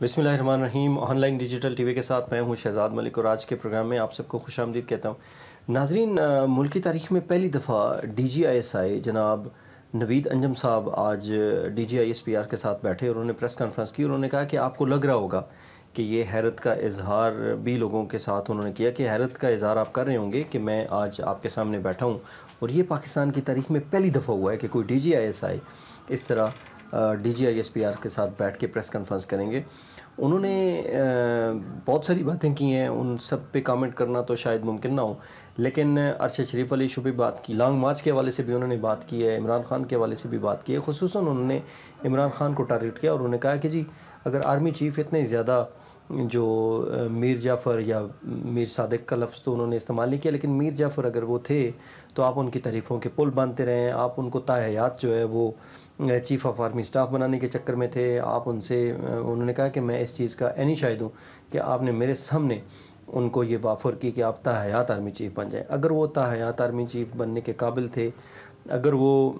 बिसमीम online digital TV के साथ मैं हूँ शहजाद मलिक और आज के प्रोग्राम में आप सबको खुश आमदीद कहता हूँ। नाजरीन मुल्क की तारीख में पहली दफ़ा D G I S I जनाब नवीद अंजम साहब आज D G I S P R के साथ बैठे और उन्होंने प्रेस कॉन्फ्रेंस की। उन्होंने कहा कि आपको लग रहा होगा कि ये हैरत का इजहार भी लोगों के साथ उन्होंने किया कि हैरत का इजहार आप कर रहे होंगे कि मैं आज आपके सामने बैठा हूँ। और ये पाकिस्तान की तारीख में पहली दफ़ा हुआ है कि कोई D G I S I इस तरह D G I S P R के साथ बैठ के प्रेस कॉन्फ्रेंस करेंगे। उन्होंने बहुत सारी बातें की हैं, उन सब पे कमेंट करना तो शायद मुमकिन ना हो। लेकिन अरशद शरीफ अली शुभ बात की लॉन्ग मार्च के हवाले से भी उन्होंने बात की है, इमरान खान के हवाले से भी बात की है। खसूस उन्होंने इमरान खान को टारगेट किया और उन्होंने कहा कि जी, अगर आर्मी चीफ़ इतने ज़्यादा जो मीर जाफ़र या मीर सादिक का लफ्ज़ तो उन्होंने इस्तेमाल नहीं किया, लेकिन मीर जाफ़र अगर वो थे तो आप उनकी तारीफ़ों के पुल बांधते रहें, आप उनको ताहयात जो है वो चीफ़ ऑफ़ आर्मी स्टाफ बनाने के चक्कर में थे। आप उनसे उन्होंने कहा कि मैं इस चीज़ का एनी शायद हूँ कि आपने मेरे सामने उनको ये बाफर की कि आप ताहयात आर्मी चीफ़ बन जाएँ। अगर वो ताहयात आर्मी चीफ़ बनने के काबिल थे, अगर वो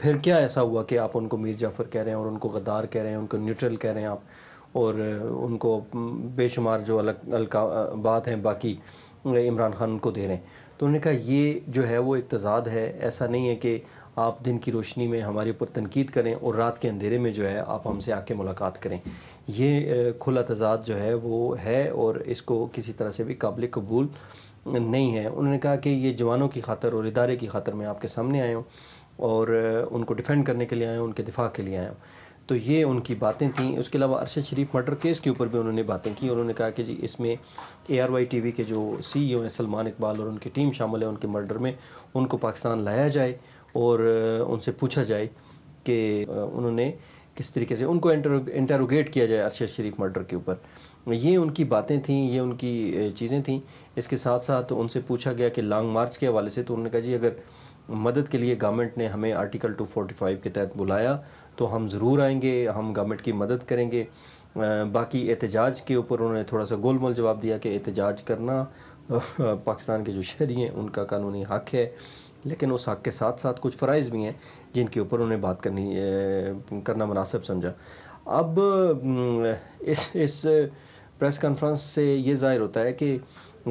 फिर क्या ऐसा हुआ कि आप उनको मीर जाफ़र कह रहे हैं और उनको गद्दार कह रहे हैं, उनको न्यूट्रल कह रहे हैं आप? और उनको बेशुमार जो अलग, अलका बात हैं, बाकी इमरान खान उनको दे रहे हैं। तो उन्होंने कहा, ये जो है, वो एक तजाद है। ऐसा नहीं है कि आप दिन की रोशनी में हमारे ऊपर तनकीद करें और रात के अंधेरे में जो है, आप हमसे आके मुलाकात करें। ये खुला तजाद जो है, वो है और इसको किसी तरह से भी काबिल कबूल नहीं है। उन्होंने कहा कि ये जवानों की खातर और इदारे की खातर मैं आपके सामने आया हूँ और उनको डिफेंड करने के लिए आया हूँ, उनके दिफा के लिए आया हूँ। तो ये उनकी बातें थी। उसके अलावा अरशद शरीफ मर्डर केस के ऊपर भी उन्होंने बातें की। उन्होंने कहा कि जी, इसमें A R Y T V के जो सी ई ओ हैं, सलमान इकबाल और उनकी टीम शामिल है उनके मर्डर में। उनको पाकिस्तान लाया जाए और उनसे पूछा जाए कि उन्होंने किस तरीके से उनको इंटरोगेट किया जाए अरशद शरीफ मर्डर के ऊपर। ये उनकी बातें थीं, ये उनकी चीज़ें थीं। इसके साथ साथ उनसे पूछा गया कि लॉन्ग मार्च के हवाले से तो उन्होंने कहा, जी, अगर मदद के लिए गवर्नमेंट ने हमें आर्टिकल 245 के तहत बुलाया तो हम ज़रूर आएँगे, हम गवर्नमेंट की मदद करेंगे। बाकी एहतजाज के ऊपर उन्होंने थोड़ा सा गोलमोल जवाब दिया कि एहतजाज करना पाकिस्तान के जो शहरी हैं, उनका कानूनी हक है, लेकिन उस हक के साथ साथ कुछ फ़रज़ भी हैं, जिनके ऊपर उन्हें बात करनी करना मुनासिब समझा। अब इस इस प्रेस कॉन्फ्रेंस से ये ज़ाहिर होता है कि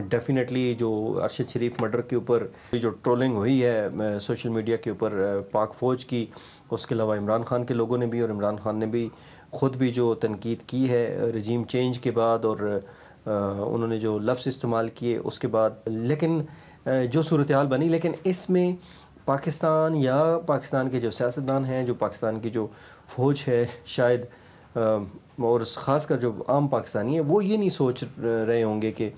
डेफिनेटली जो अरशद शरीफ मर्डर के ऊपर जो ट्रोलिंग हुई है सोशल मीडिया के ऊपर पाक फ़ौज की, उसके अलावा इमरान खान के लोगों ने भी और इमरान खान ने भी ख़ुद भी जो तनकीद की है रजीम चेंज के बाद और उन्होंने जो लफ्ज़ इस्तेमाल किए उसके बाद। लेकिन जो सूरत हाल बनी, लेकिन इसमें पाकिस्तान या पाकिस्तान के जो सियासतदान हैं, जो पाकिस्तान की जो फ़ौज है, शायद और ख़ास कर जो आम पाकिस्तानी है, वो ये नहीं सोच रहे होंगे कि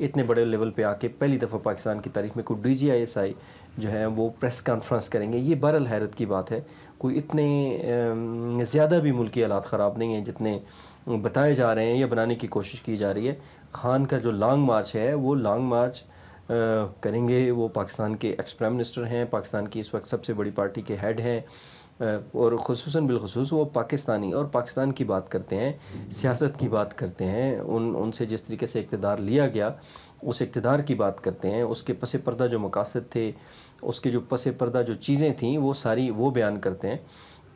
इतने बड़े लेवल पे आके पहली दफ़ा पाकिस्तान की तारीख में कोई D G I S I जो है वो प्रेस कॉन्फ्रेंस करेंगे। ये बरल हैरत की बात है। कोई इतने ज़्यादा भी मुल्की हालात ख़राब नहीं हैं जितने बताए जा रहे हैं या बनाने की कोशिश की जा रही है। खान का जो लॉन्ग मार्च है, वो लॉन्ग मार्च करेंगे वो पाकिस्तान के एक्स प्राइम मिनिस्टर हैं, पाकिस्तान की इस वक्त सबसे बड़ी पार्टी के हेड हैं। और खसूस बिलखसूस वो पाकिस्तानी और पाकिस्तान की बात करते हैं, सियासत की बात करते हैं, उन, उनसे जिस तरीके से इकतदार लिया गया, उस इकतदार की बात करते हैं, उसके पस पर्दा जो मकासद थे, उसके जो पस पर्दा जो चीज़ें थी, वो सारी वो बयान करते हैं।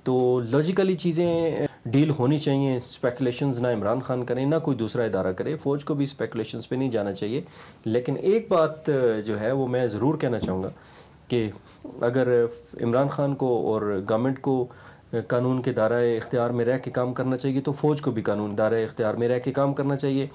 तो लॉजिकली चीज़ें डील होनी चाहिए, स्पेकुलेशंस ना इमरान खान करें, ना कोई दूसरा इदारा करे, फ़ौज को भी स्पेकुलेशंस पे नहीं जाना चाहिए। लेकिन एक बात जो है, वो मैं ज़रूर कहना चाहूँगा कि अगर इमरान खान को और गवर्नमेंट को कानून के दायरा इख्तियार में रह के काम करना चाहिए तो फ़ौज को भी कानून दायरा इख्तियार में रह के काम करना चाहिए।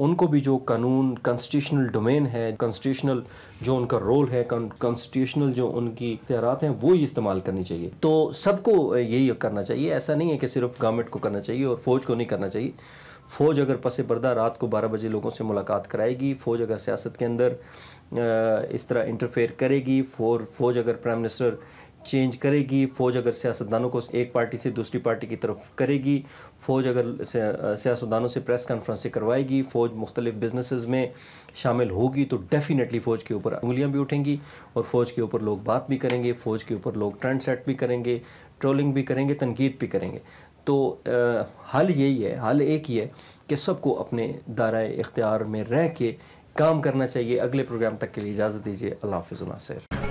उनको भी जो कानून कॉन्स्टिट्यूशनल डोमेन है कॉन्स्टिट्यूशनल जो उनका रोल है कॉन्स्टिट्यूशनल जो उनकी इख्तियार हैं, वो ही इस्तेमाल करनी चाहिए। तो सबको यही करना चाहिए। ऐसा नहीं है कि सिर्फ़ गवर्नमेंट को करना चाहिए और फ़ौज को नहीं करना चाहिए। फ़ौज अगर पस पर्दा रात को बारह बजे लोगों से मुलाकात कराएगी, फ़ौज अगर सियासत के अंदर इस तरह इंटरफेयर करेगी, फौर, फ़ौज अगर प्राइम मिनिस्टर चेंज करेगी फ़ौज अगर सियासतदानों को एक पार्टी से दूसरी पार्टी की तरफ़ करेगी फ़ौज अगर सियासतदानों से प्रेस कॉन्फ्रेंस करवाएगी फ़ौज मुख्तलिफ़ बिज़नेस में शामिल होगी तो डेफिनेटली फ़ौज के ऊपर उंगलियाँ भी उठेंगी और फ़ौज के ऊपर लोग बात भी करेंगे फ़ौज के ऊपर लोग ट्रेंड सेट भी करेंगे ट्रोलिंग भी करेंगे तनकीद भी करेंगे। तो आ, हल यही है हल एक ही है कि सबको अपने दायरा इख्तियार में रह के काम करना चाहिए। अगले प्रोग्राम तक के लिए इजाज़त दीजिए। अल्लाह हाफिज़ नासिर